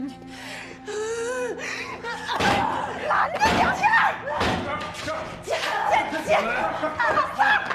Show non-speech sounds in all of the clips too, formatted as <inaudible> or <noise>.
你，拉你个娘亲！姐姐姐，放放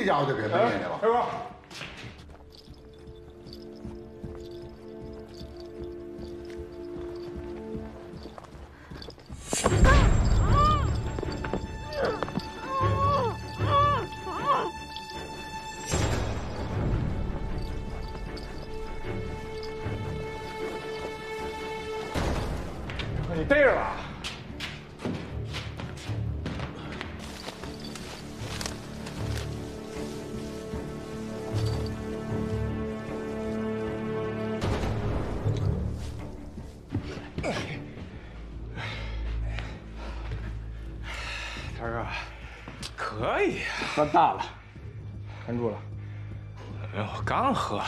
这家伙就给闷进去了。以，算大了，看住了。哎呦，刚喝。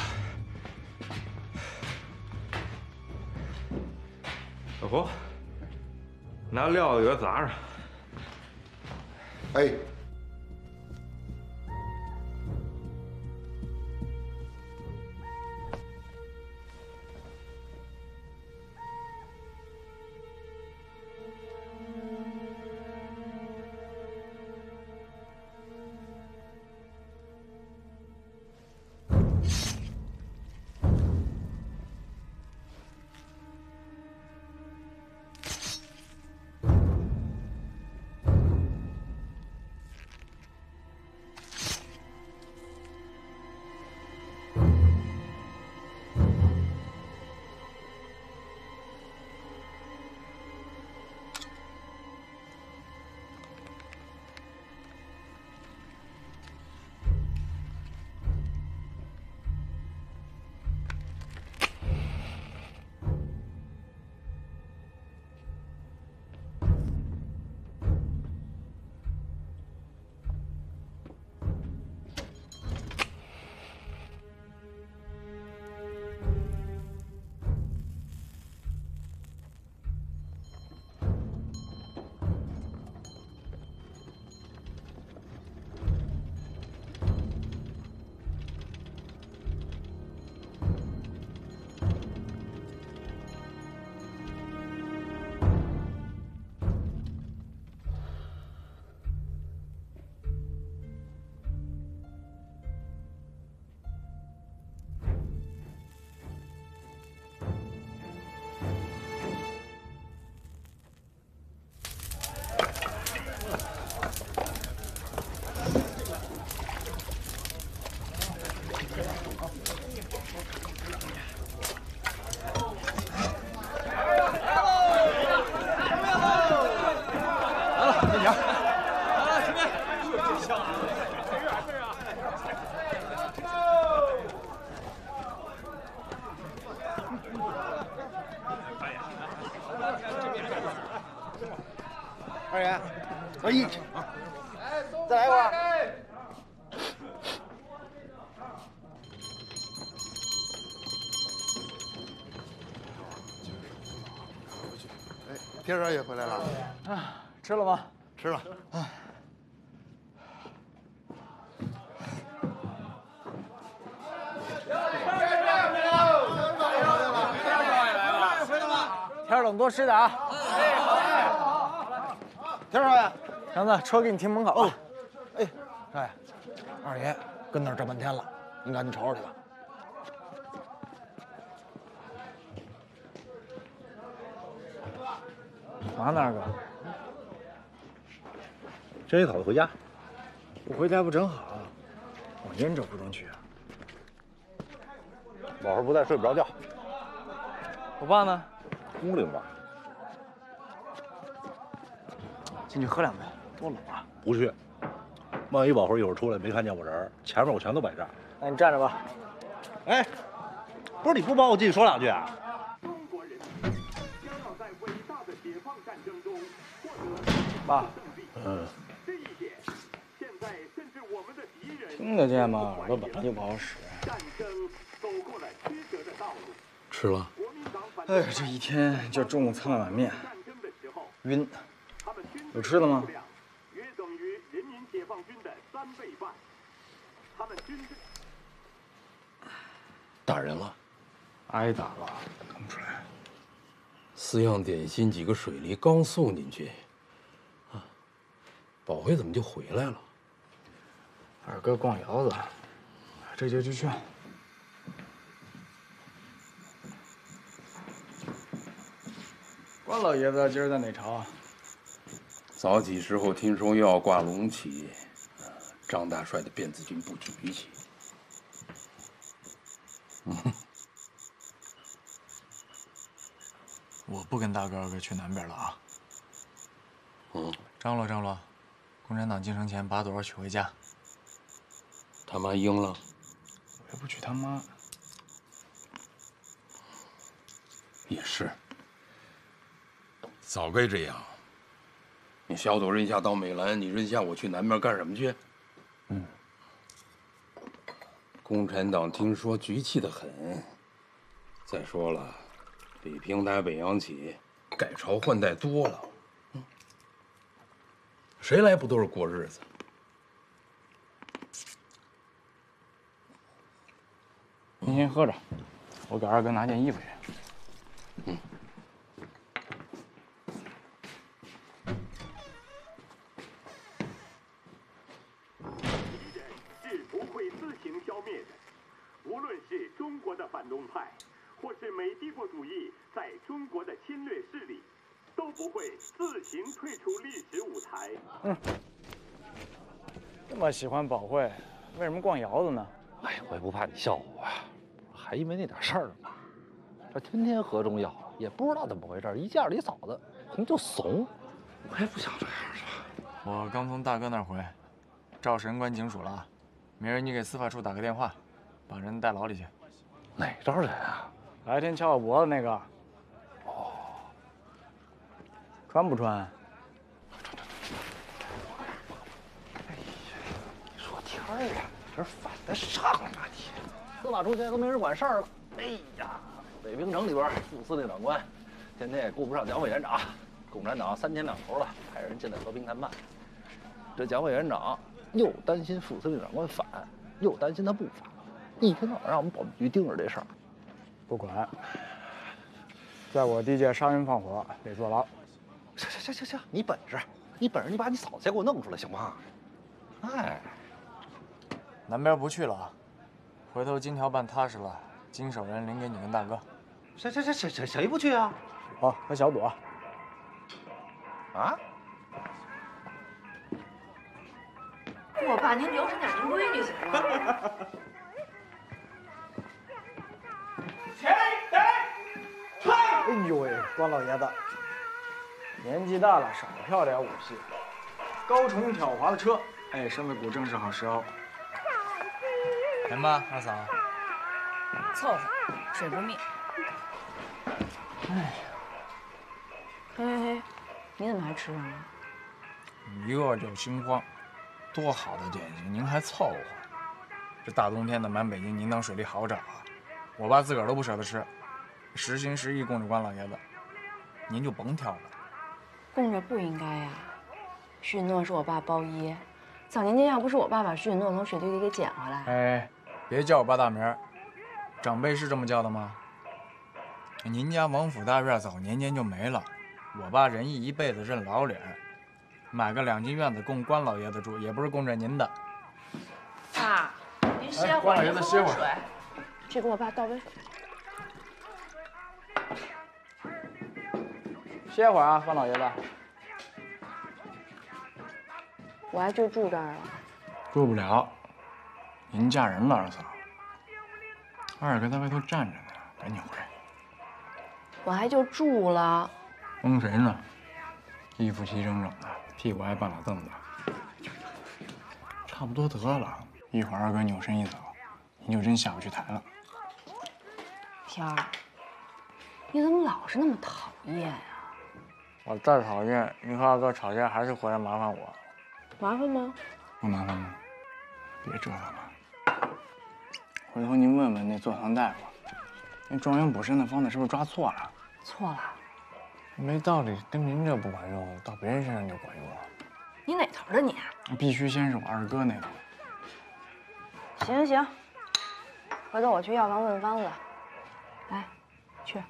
老胡，拿料子给他砸上。哎，二爷，二姨，再来一碗。哎，田二爷回来了，啊，吃了吗？吃了。天冷多吃点啊。田少爷，强子，车给你停门口了。哎，少爷，二爷跟那儿这半天了，您赶紧瞅瞅去吧。嘛呢，二哥？这也跑得回家？不回家不正好？往严州不中去啊？晚上不在，睡不着觉。我爸呢？屋里吧？进去喝两杯，多冷啊！不去。万一宝辉一会儿出来没看见我人，前面我全都摆账。那你站着吧。哎，不是你不帮我进去说两句啊？爸，嗯，听得见吗？耳朵本来就不好使。吃了。哎呀，这一天就中午蹭了碗面，晕。有吃的吗？约等于人民解放军的三倍半。他们军队打人了，挨打了，看不出来。四样点心，几个水梨，刚送进去，啊，宝辉怎么就回来了？二哥逛窑子，这就去劝。关老爷子今儿在哪朝啊？早起时候听说又要挂龙旗，张大帅的辫子军不局气。我不跟大哥二哥去南边了啊。嗯，张罗张罗，共产党进城前把朵儿娶回家。他妈应了，我又不娶他妈。也是，早该这样。你小朵认下到美兰，你认下我去南边干什么去？嗯。共产党听说局气的很。再说了，北平台北洋起，改朝换代多了。嗯。谁来不都是过日子？您先喝着，我给二哥拿件衣服去。消灭的。无论是中国的反动派，或是美帝国主义在中国的侵略势力，都不会自行退出历史舞台。嗯。这么喜欢宝慧，为什么逛窑子呢？哎，我也不怕你笑话，还因为那点事儿呢。这天天喝中药，也不知道怎么回事，一见着你嫂子，哼就怂。我也不想这样是吧？我刚从大哥那儿回，赵神官警署了，明儿你给司法处打个电话，把人带牢里去。哪招人啊？白天敲我脖子那个。哦。穿不穿？穿穿穿。哎呀，你说天儿呀，这犯得上啊你！司法处现在都没人管事儿了。哎呀，北平城里边副司令长官，天天也顾不上蒋委员长。共产党三天两头的派人进来和平谈判，这蒋委员长又担心副司令长官反，又担心他不反，一天到晚让我们保密局盯着这事儿。不管，在我地界杀人放火得坐牢。行行行行行，你本事，你本事，你把你嫂子先给我弄出来行吗？哎，南边不去了，回头金条办踏实了，经手人领给你跟大哥。谁谁谁谁谁谁不去啊？我和小朵。啊！我爸，您留神点您闺女行吗？哎呦喂，关老爷子，年纪大了少跳点舞戏。高重挑滑的车，哎，身子骨正是好时候。行吧，二嫂？凑合，水不密。哎呀，嘿嘿嘿，你怎么还吃上了？一饿就心慌，多好的点心您还凑合？这大冬天的，满北京您当水利好找啊？我爸自个儿都不舍得吃，实心实意供着关老爷子，您就甭挑了。供着不应该呀，徐允诺是我爸包衣，早年间要不是我爸把徐允诺从水堆里给捡回来，哎，别叫我爸大名儿，长辈是这么叫的吗？您家王府大院早年间就没了，我爸仁义一辈子认老理儿，买个两进院子供关老爷子住，也不是供着您的。爸，您歇会儿，关老爷子歇会儿。去给我爸倒杯水。歇会儿啊，关老爷子。我还就住这儿了。住不了，您嫁人了，二嫂。二哥在外头站着呢，赶紧回。我还就住了。蒙谁呢？衣服齐整整的，屁股还绊老凳子。差不多得了，一会儿二哥扭身一走，你就真下不去台了。天儿，你怎么老是那么讨厌呀？我再讨厌，你和二哥吵架还是回来麻烦我，麻烦吗？不麻烦吗？别折腾了。回头您问问那坐堂大夫，那状元补肾的方子是不是抓错了？错了，没道理，跟您这不管用，到别人身上就管用了。你哪头的你？必须先是我二哥那头。行行行，回头我去药房问方子。来，去，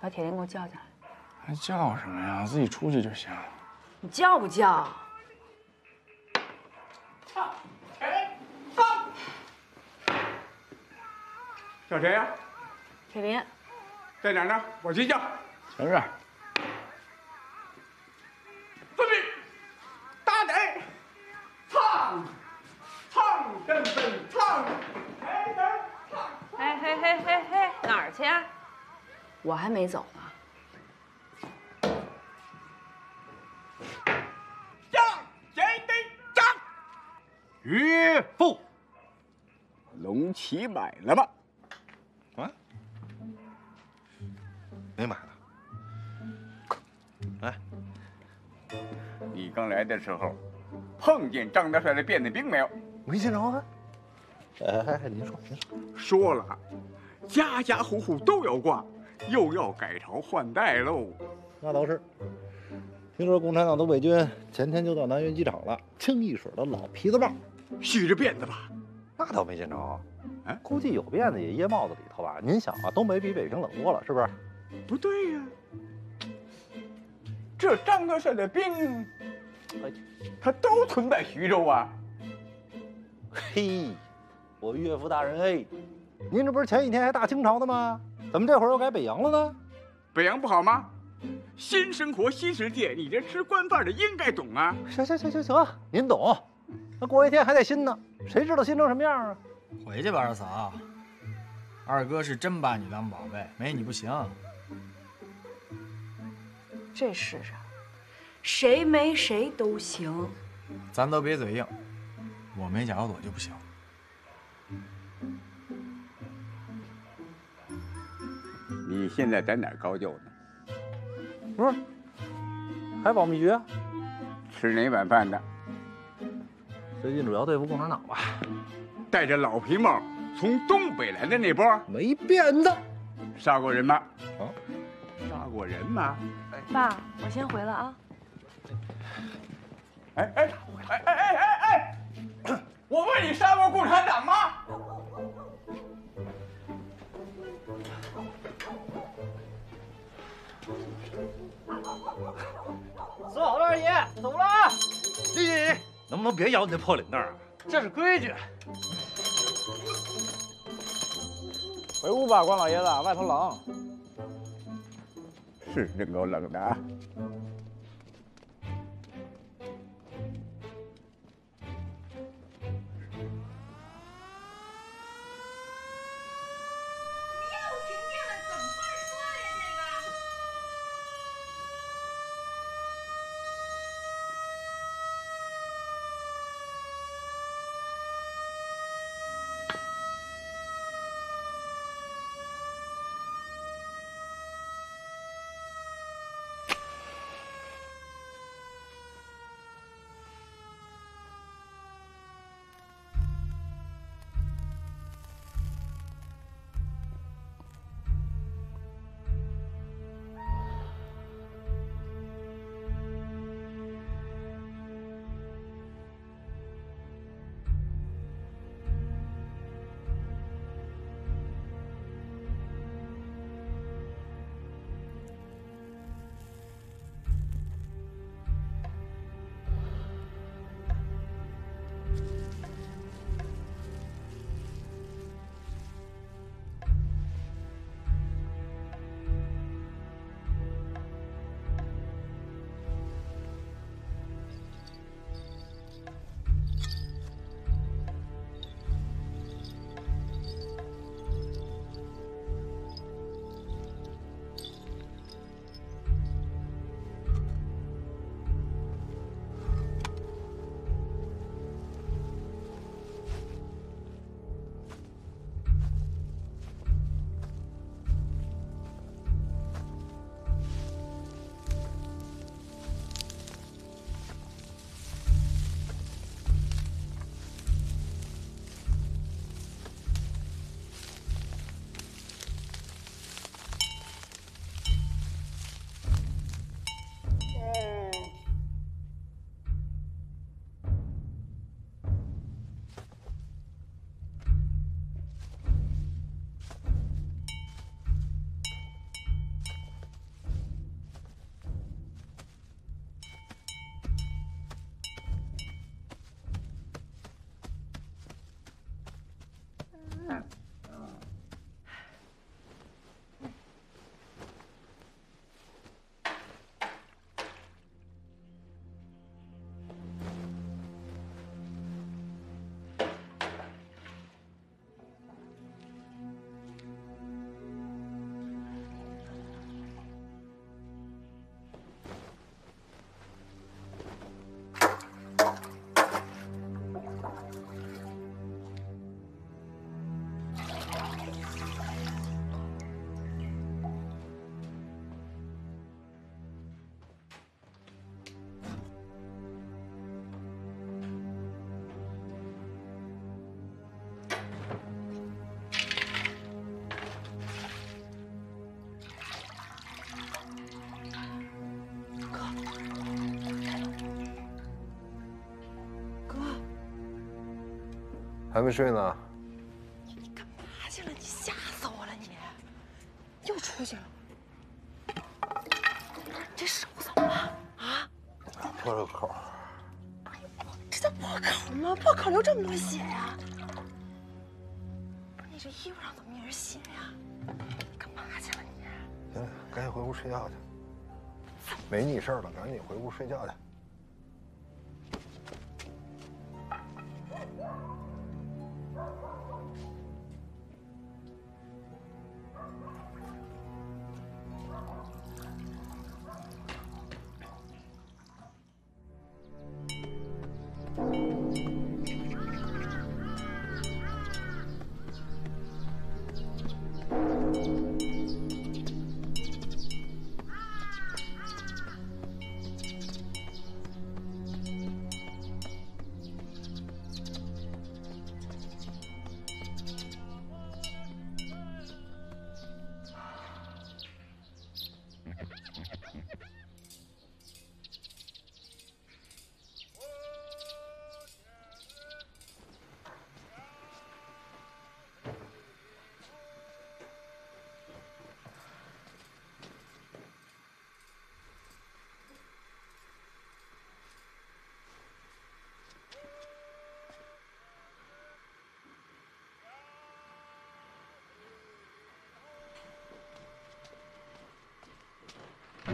把铁林给我叫进来。还叫什么呀？自己出去就行。你叫不叫？叫谁呀、铁林，在哪儿呢？我去叫。全是。我还没走呢。将，谁得将？岳父，龙旗买了吗？啊？没买呢。来，你刚来的时候，碰见张大帅的辫子兵没有？没见着啊。哎哎哎，您说您说，说了，家家户户都要挂，又要改朝换代喽。那倒是。听说共产党东北军前天就到南苑机场了，清一水的老皮子帽，蓄着辫子吧？那倒没见着。哎，估计有辫子也掖帽子里头吧。您想啊，东北比北平冷多了，是不是？不对呀、这张大帅的兵，他都存在徐州啊。嘿，我岳父大人哎，您这不是前几天还大清朝的吗？怎么这会儿又改北洋了呢？北洋不好吗？新生活新世界，你这吃官饭的应该懂啊。行行行行行，您懂。那过一天还得新呢，谁知道新成什么样啊？回去吧，二嫂。二哥是真把你当宝贝，没你不行。这世上，谁没谁都行。咱都别嘴硬，我没贾小朵就不行。你现在在哪儿高就呢？不是，还保密局啊？吃哪碗饭的？最近主要对付共产党吧。戴着老皮帽从东北来的那波，没变的，杀过人吗？啊，杀过人吗？爸，我先回了啊。哎哎哎哎哎哎哎！我问你杀过共产党吗？走好了，二爷，走了啊！咦，能不能别咬你那破领带啊？这是规矩。回屋吧，关老爷子，外头冷。是真够冷的还没睡呢。你干嘛去了？你吓死我了！你又出去了？这手怎么了？啊？破了个口。这叫破口吗？破口流这么多血呀？你这衣服上怎么也是血呀？你干嘛去了你？行了，赶紧回屋睡觉去。没你事儿了，赶紧回屋睡觉去。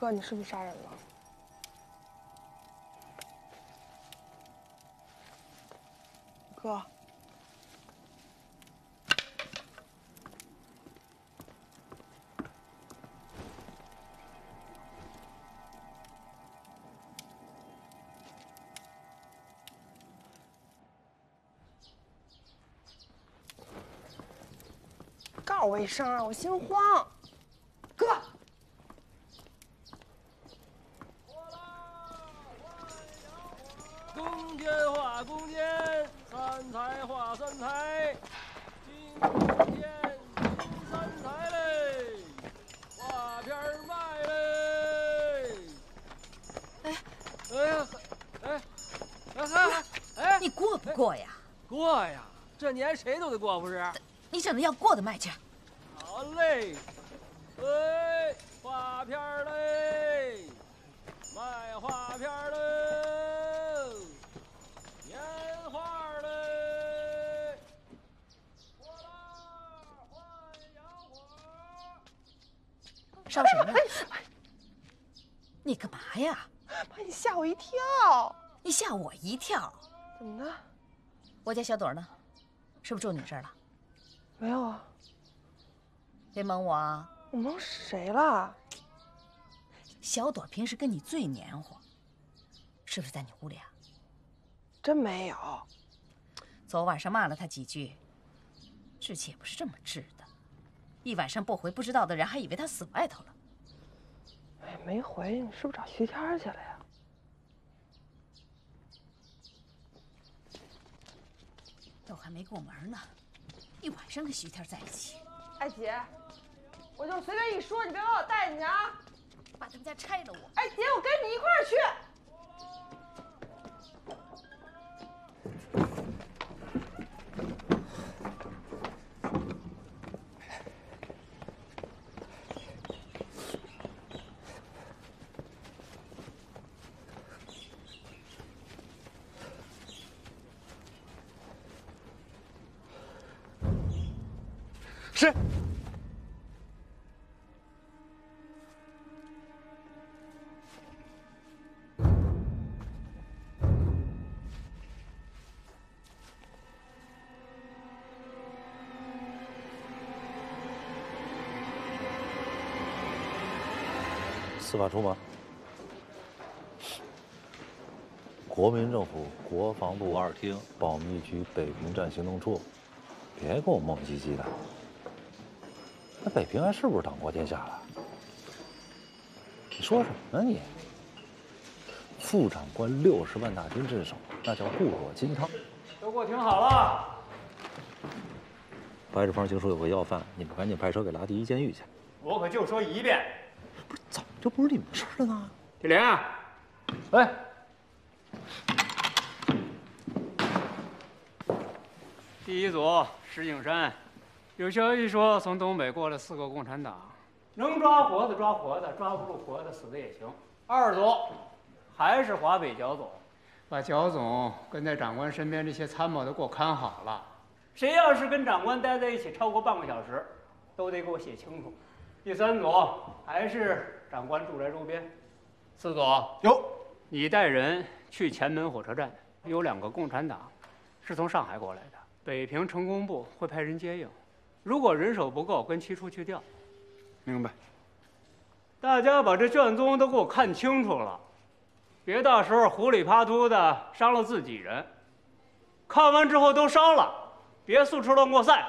哥，你是不是杀人了？哥，告我一声啊，我心慌。哥。弓箭画弓箭，三彩画三彩，今天新三彩嘞，画片儿卖嘞。哎，哎呀，哎，哎嗨，哎，你过不过呀？过呀，这年谁都得过，不是？你整的要过的卖去。好嘞，哎，画片儿嘞，卖画片儿喽，年画嘞。烧什么呀？<laughs> 你干嘛呀？妈，你吓我一跳！你吓我一跳！怎么了？我家小朵呢？是不是住你这儿了？没有啊。别蒙我啊！我蒙谁了？小朵平时跟你最黏糊，是不是在你屋里啊？真没有。昨晚上骂了他几句，志气也不是这么治的。一晚上不回，不知道的人还以为他死外头了。哎，没回，你是不是找徐天去了呀？都还没过门呢，一晚上跟徐天在一起。哎姐，我就随便一说，你别把我带进去啊！把他们家拆了我！哎姐，我跟你一块儿去。司法处吗？国民政府国防部二厅保密局北平站行动处，别给我磨磨唧唧的。那北平还是不是党国天下了？你说什么呢你？副长官六十万大军镇守，那叫固若金汤。都给我听好了，白志芳听说有个要犯，你们赶紧派车给拉第一监狱去。我可就说一遍。早就不是你们的事了呢。铁林，哎，第一组石景山，有消息说从东北过来四个共产党，能抓活的抓活的，抓不住活的死的也行。二组还是华北剿总，把剿总跟在长官身边这些参谋都给我看好了。谁要是跟长官待在一起超过半个小时，都得给我写清楚。第三组还是长官住在周边。四组有，你带人去前门火车站，有两个共产党是从上海过来的，北平成工部会派人接应。如果人手不够，跟七处去调。明白。大家把这卷宗都给我看清楚了，别到时候糊里啪涂的伤了自己人。看完之后都烧了，别四处乱过赛。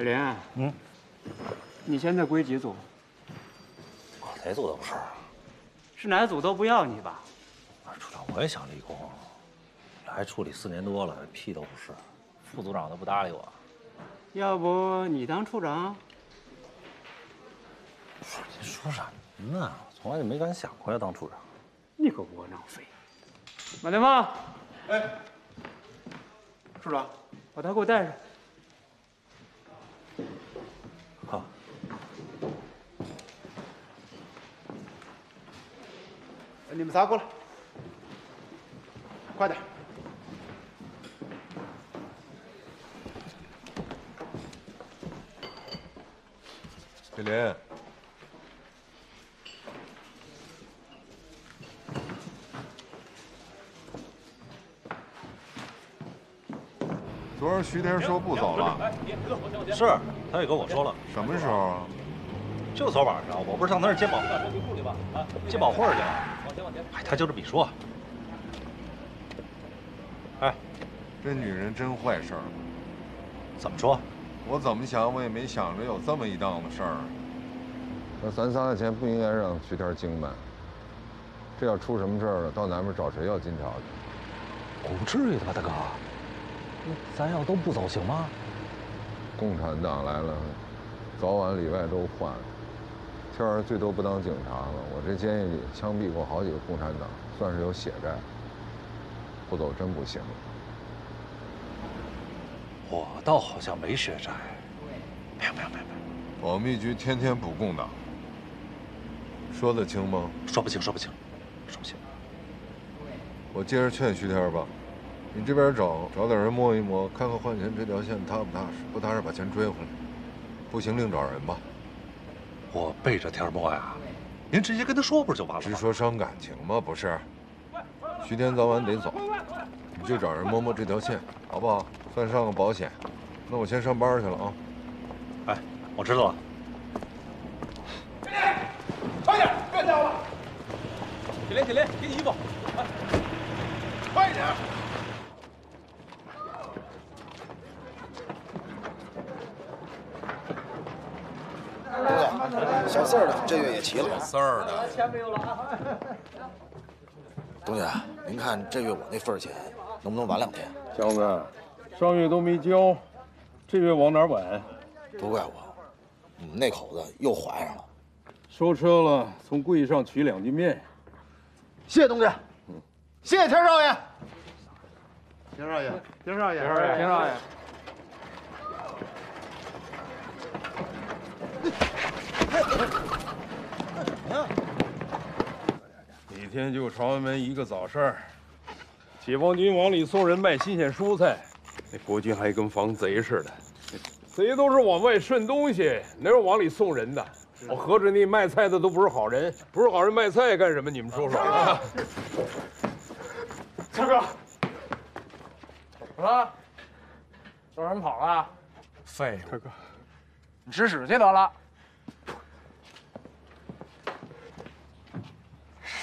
小林，嗯，你现在归几组？哪组都不是。是哪组都不要你吧？处长，我也想立功，来处理四年多了，屁都不是。副组长都不搭理我。要不你当处长？你说什么呢？从来就没敢想过要当处长。你个窝囊废！马天放，哎，处长，把他给我带上。你们仨过来，快点。铁林，昨儿徐天说不走了，是，他也跟我说了。什么时候啊？就昨晚上，我不是上他那儿接宝，接宝会儿去了。哎，他就这么一说。哎，这女人真坏事儿。怎么说？我怎么想，我也没想着有这么一档子事儿。那咱仨的钱不应该让徐天经办。这要出什么事儿了，到南边找谁要金条去？不至于的吧，大哥？那咱要都不走行吗？共产党来了，早晚里外都换。天儿最多不当警察了。我这监狱里枪毙过好几个共产党，算是有血债。不走真不行。我倒好像没血债。没有没有没有没有。保密局天天捕共党，说得清吗？说不清，说不清，说不清。我接着劝徐天吧，你这边找找点人摸一摸，看看换钱这条线踏不踏实，不踏实把钱追回来。不行，另找人吧。我背着天摸呀，您直接跟他说不是就完了？直说伤感情吗？不是。徐天早晚得走，你就找人摸摸这条线，好不好？算上个保险。那我先上班去了啊。哎，我知道了。起立，快点，别掉了。铁林，铁林，给你衣服。快点。东家，小四儿的这月也齐了。小四儿的，钱没有了啊。东家，您看这月我那份钱能不能晚两天？强子，上月都没交，这月往哪晚？不怪我，你们那口子又怀上了。收车了，从柜上取两斤面。谢谢东家，谢谢田少爷。田少爷，田少爷，田少爷。一 <laughs> 天就朝阳门一个早市解放军往里送人卖新鲜蔬菜，那国军还跟防贼似的，贼都是往外顺东西，哪有往里送人的？我合着那卖菜的都不是好人，不是好人卖菜干什么？你们说说。强哥，怎么了？让人跑了？废物！大哥，你吃屎去得了。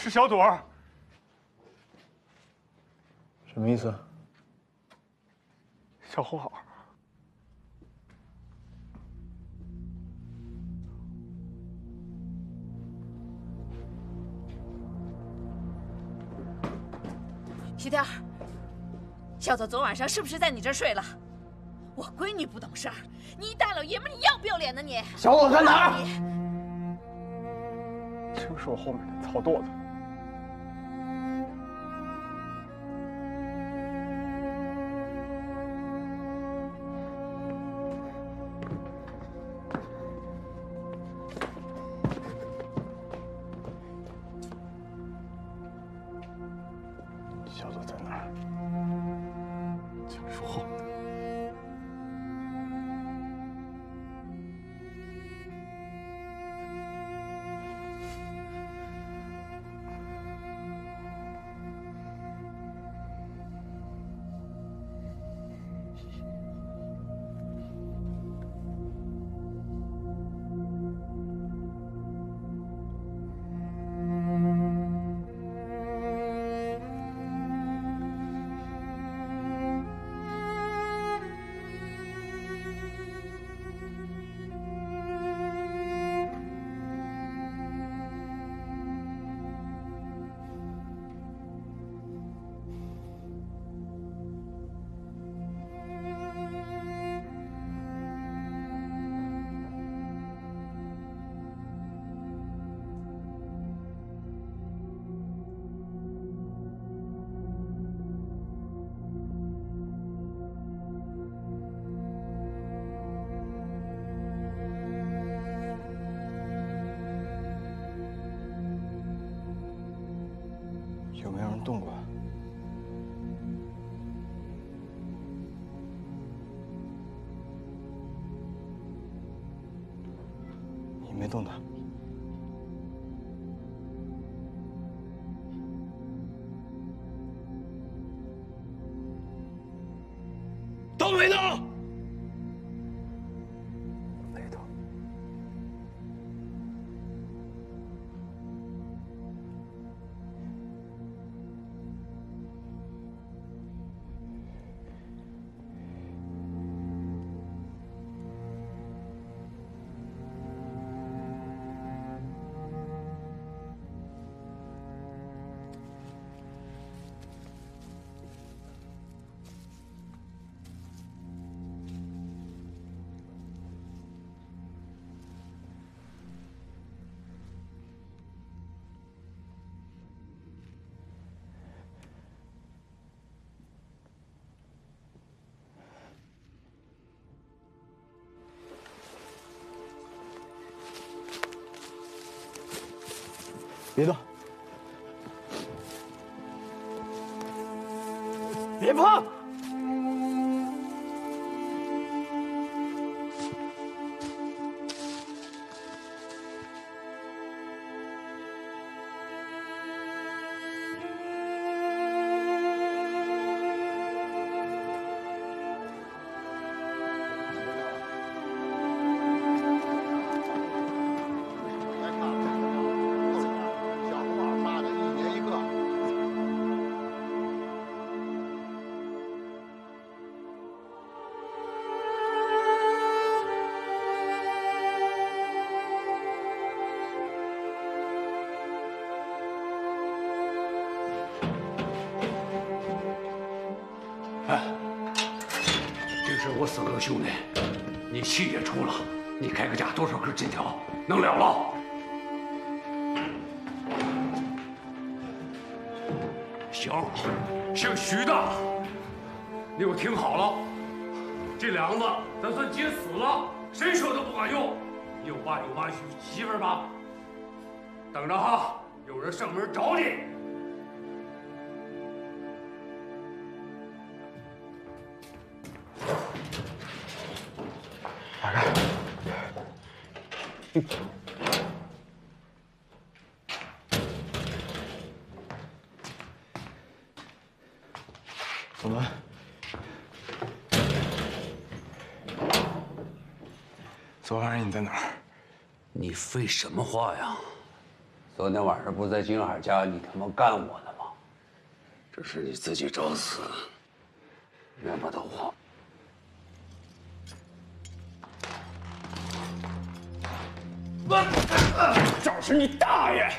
是小朵儿。什么意思？小红好。徐天儿，小左昨晚上是不是在你这儿睡了？我闺女不懂事儿，你一大老爷们，你要不要脸呢你？小左在哪儿？就是我后面的草垛子。没呢。别动！别碰！行，姓徐的，你给我听好了，这梁子咱算结死了，谁说都不管用。有爸有妈娶媳妇吧？等着哈，有人上门找你。打开。昨晚上你在哪儿？你废什么话呀？昨天晚上不在金海家，你他妈干我呢吗？这是你自己找死，怨不得活。我找是你大爷！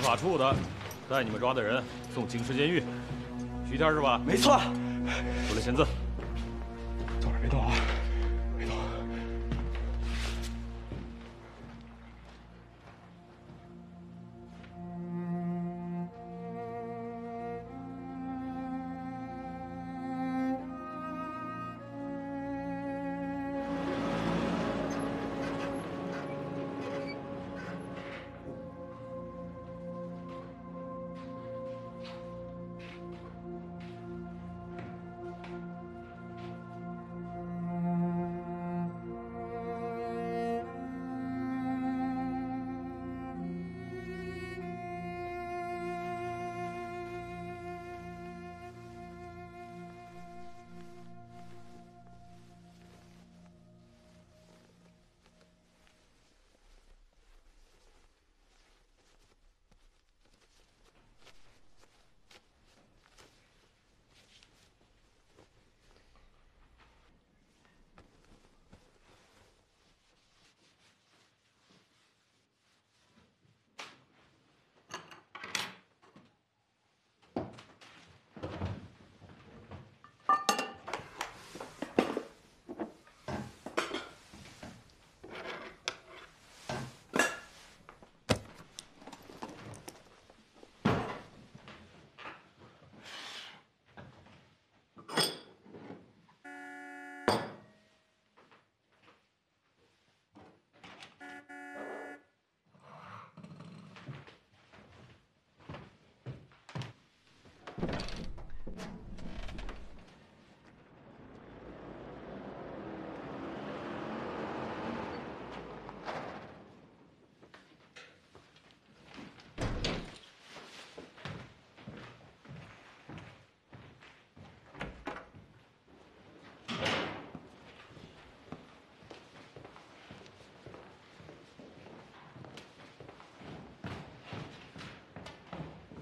司法处的，带你们抓的人送京师监狱。徐天是吧？没错。出来签字。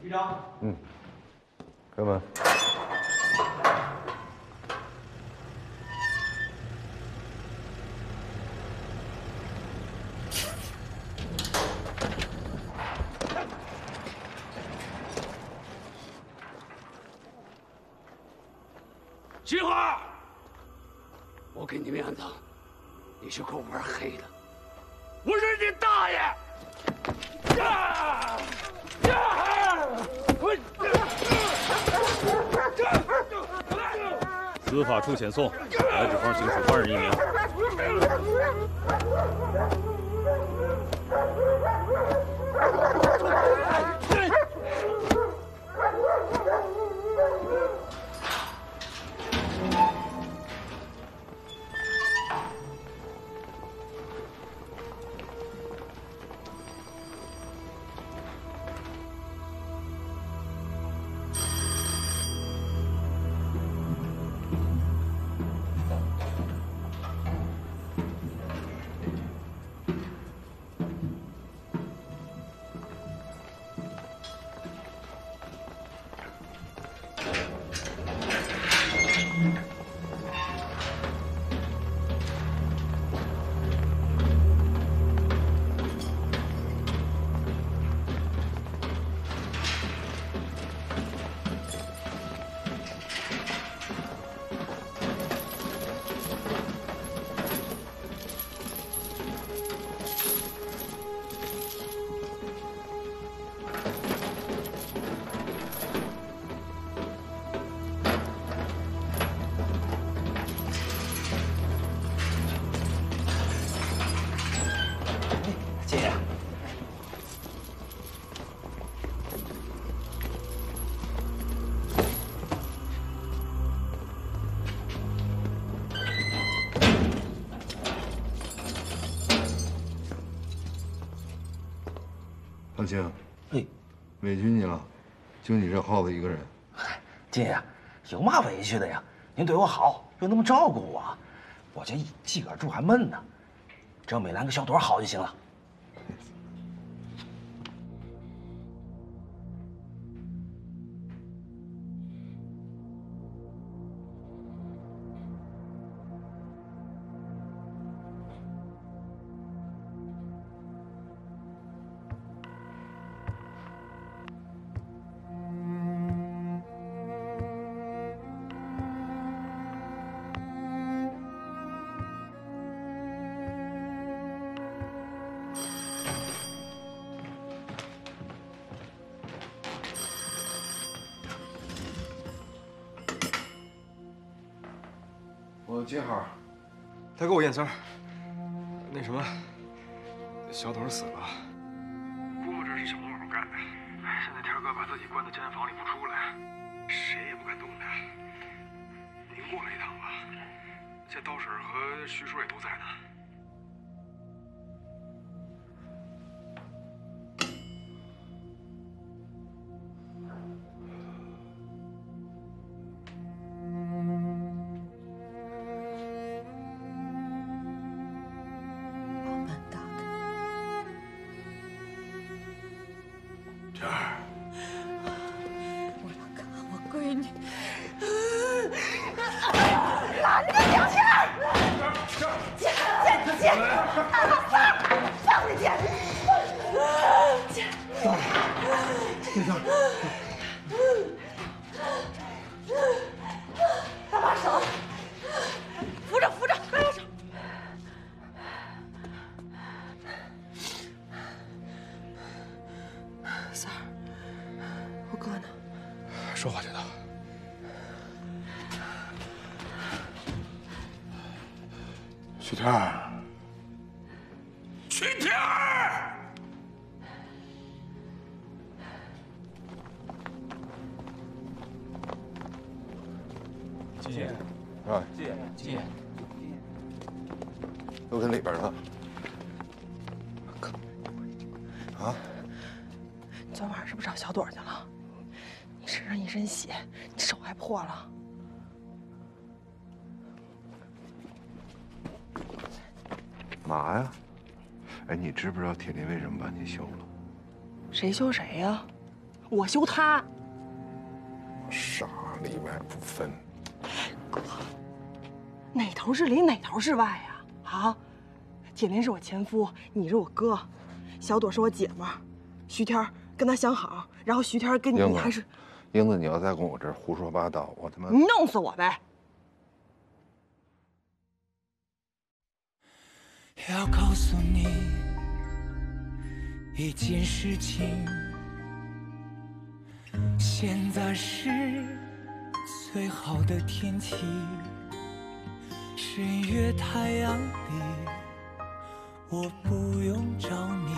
局长，嗯，开门。菊花，我给你面子，你就给我玩黑的。我是你大爷！呀司法处遣送，白纸坊刑署犯人一名。大清，哎，委屈你了，就你这耗子一个人。金爷，有嘛委屈的呀？您对我好，又那么照顾我，我这自个儿住还闷呢，只要美兰跟小朵好就行了。我金浩。他给我验伤。那什么，小董死了。估摸着是小龙狗干的。现在天哥把自己关在监房里不出来，谁也不敢动他。您过来一趟吧，这刀婶和徐叔也都在呢。姐，哎，姐姐，都跟里边呢。啊？你昨晚上是不是找小朵去了？你身上一身血，你手还破了。嘛呀？哎，你知不知道铁林为什么把你休了？谁休谁呀？我休他。傻，里外不分。哪头是里，哪头是外呀？啊？铁林是我前夫，你是我哥，小朵是我姐们儿，徐天跟他相好，然后徐天跟你英子还是英子，你要再跟我这儿胡说八道，我他妈你弄死我呗！要告诉你一件事情，现在是最好的天气，十一月太阳里，我不用找你，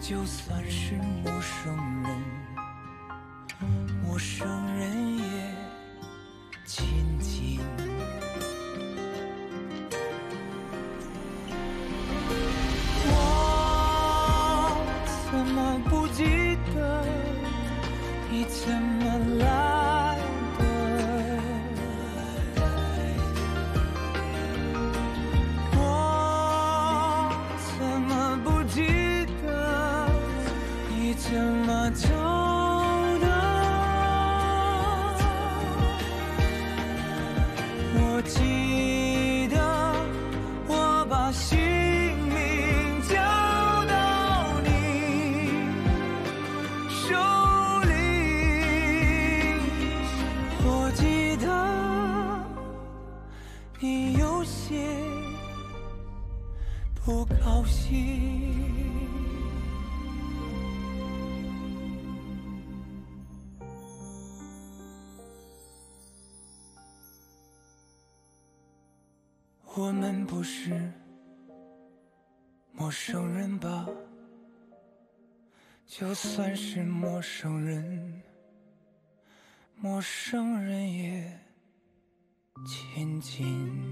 就算是陌生人，陌生人也是陌生人吧，就算是陌生人，陌生人也亲近。